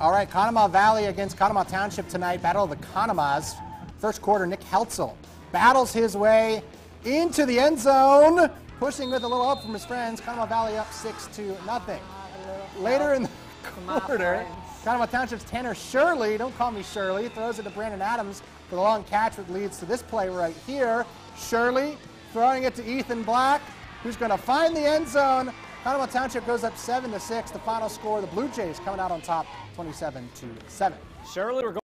All right, Conemaugh Valley against Conemaugh Township tonight. Battle of the Conemaughs. First quarter, Nick Heltzel battles his way into the end zone, pushing with a little help from his friends. Conemaugh Valley up six to nothing. Later in the quarter, Conemaugh Township's Tanner Shirley, don't call me Shirley, throws it to Brandon Adams for the long catch, which leads to this play right here. Shirley throwing it to Ethan Black, who's going to find the end zone. Conemaugh Township goes up seven to six. The final score: the Blue Jays coming out on top, 27 to seven. Shirley, we're going